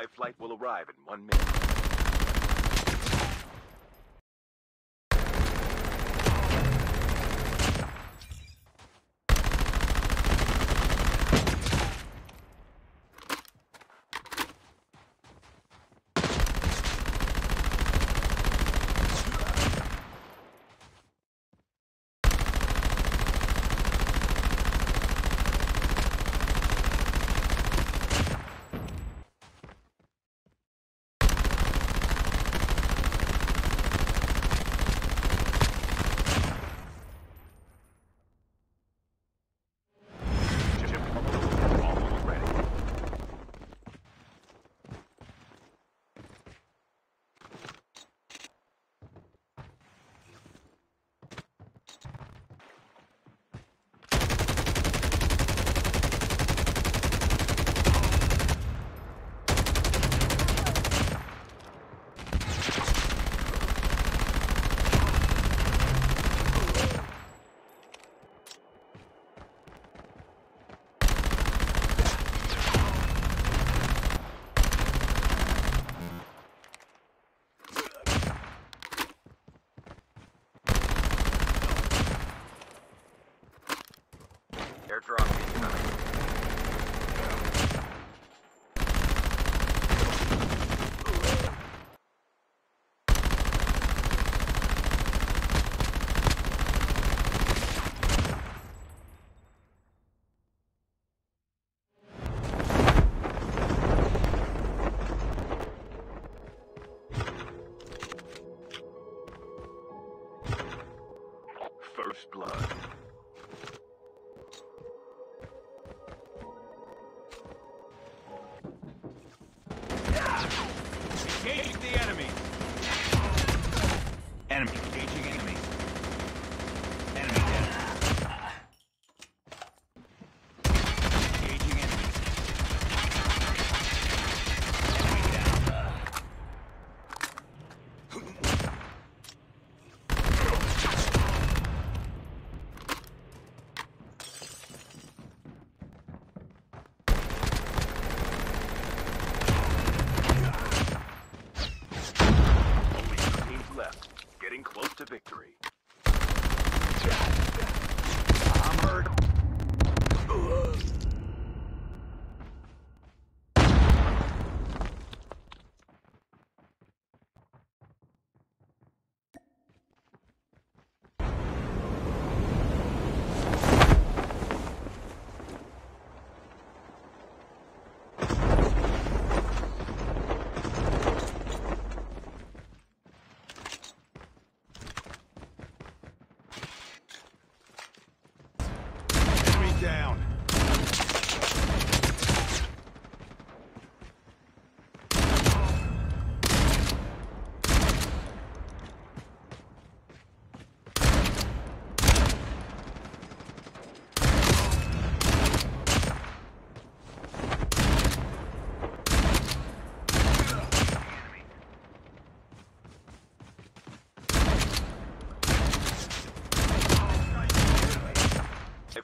supply flight will arrive in one minute. destruction.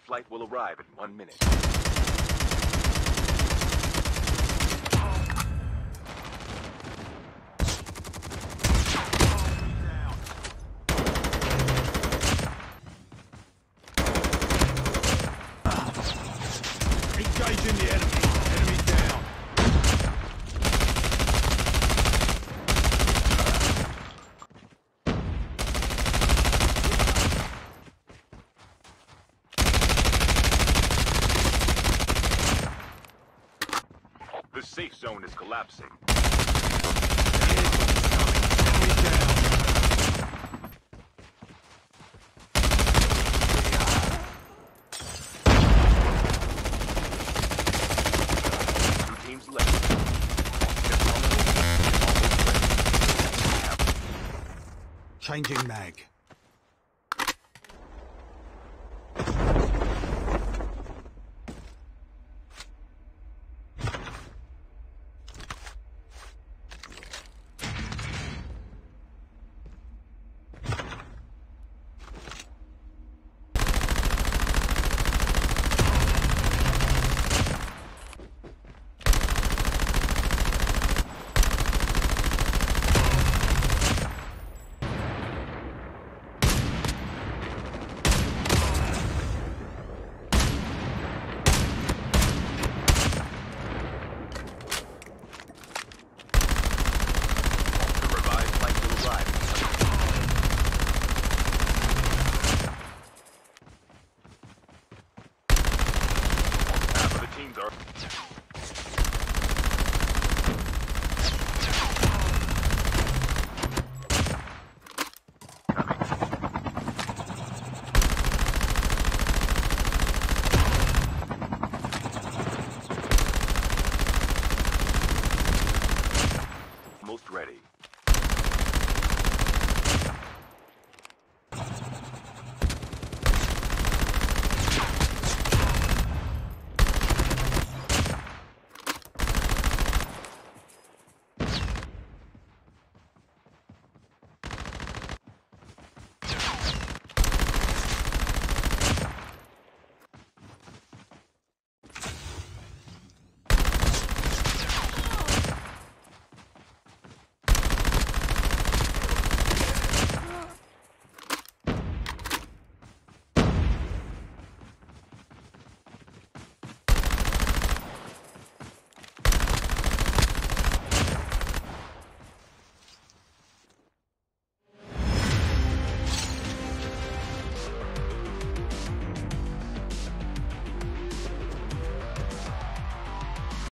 flight will arrive in one minute. Engaging the enemy. The safe zone is collapsing. Changing mag.